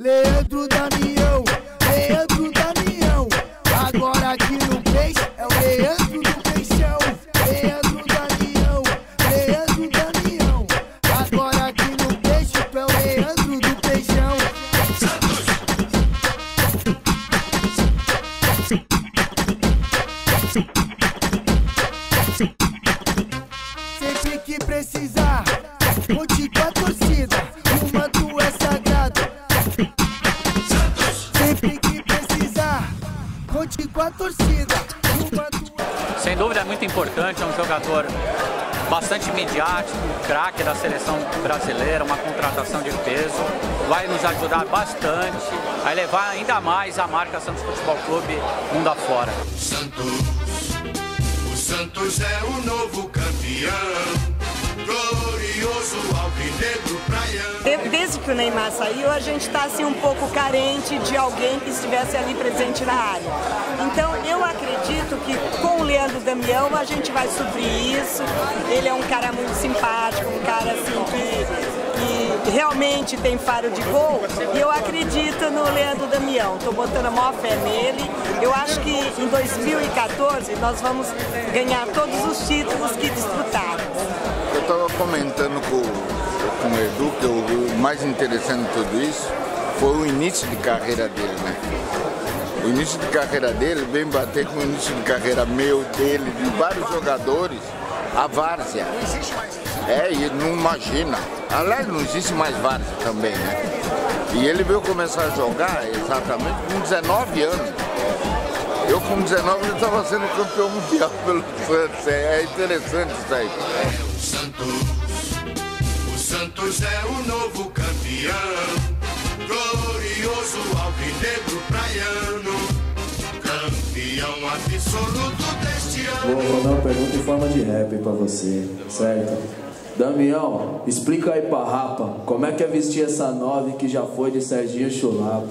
Leandro Damião, Leandro Damião. Agora aqui no peixe é o Leandro do Peixão. Leandro Damião, Leandro Damião. Agora aqui no peixe é o Leandro do Peixão. Sempre que precisar, conte com a torcida. Sem dúvida é muito importante, é um jogador bastante midiático, craque da seleção brasileira, uma contratação de peso. Vai nos ajudar bastante a elevar ainda mais a marca Santos Futebol Clube mundo afora. Santos, o Santos é o novo campeão, glorioso alvinegro que o Neymar saiu, a gente está assim um pouco carente de alguém que estivesse ali presente na área. Então eu acredito que com o Leandro Damião a gente vai suprir isso. Ele é um cara muito simpático, um cara assim que, realmente tem faro de gol. E eu acredito no Leandro Damião. Estou botando a maior fé nele. Eu acho que em 2014 nós vamos ganhar todos os títulos que disputarmos. Eu estava comentando com, com o Edu que o mais interessante de tudo isso foi o início de carreira dele, né? O início de carreira dele vem bater com o início de carreira meu, dele, de vários jogadores, a várzea. Não existe mais É, e não imagina. Aliás, não existe mais várzea também, né? E ele veio começar a jogar exatamente com 19 anos. Eu com 19 já estava sendo campeão mundial pelo Santos. É interessante isso aí. É o Santos, o Santos é o novo campeão, glorioso alvinegro praiano, campeão absoluto deste ano. Vou mandar uma pergunta em forma de rap pra você, certo? Damião, explica aí pra Rapa, como é que é vestir essa nove que já foi de Serginho Chulapa?